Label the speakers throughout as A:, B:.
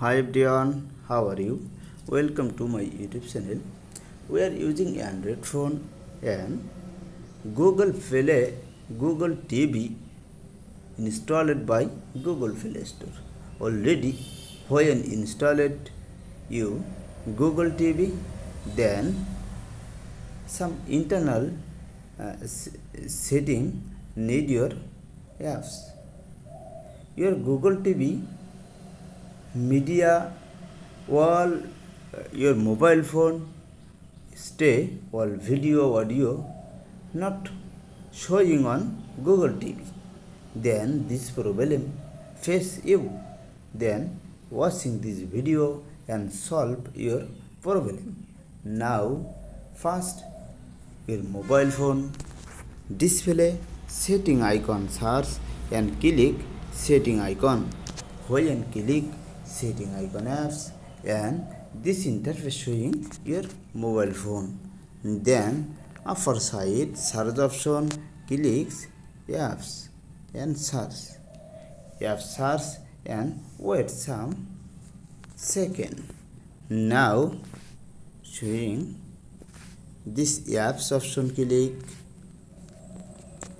A: hi everyone how are you? Welcome to my youtube channel. We are using android phone and google play google tv installed by google play store. Already when installed you google tv then some internal uh, setting need your apps. Your google tv media uh, your mobile phone stay all video audio not showing on google tv then this problem face you then watching this video and solve your problem now first your mobile phone display setting icon search and click setting icon when click setting icon apps and this interface showing your mobile phone. Then upper side search option clicks apps and search. App search and wait some second. Now showing this apps option click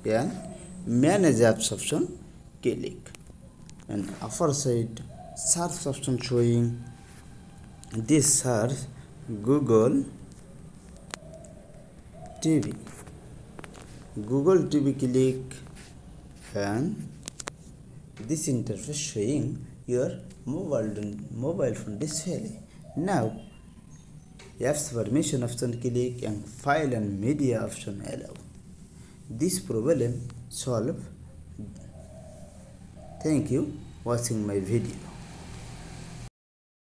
A: and manage apps option click. And upper side search option showing this search google tv google tv click and this interface showing your mobile mobile phone display now apps permission option click and file and media option allow. This problem solve. Thank you watching my video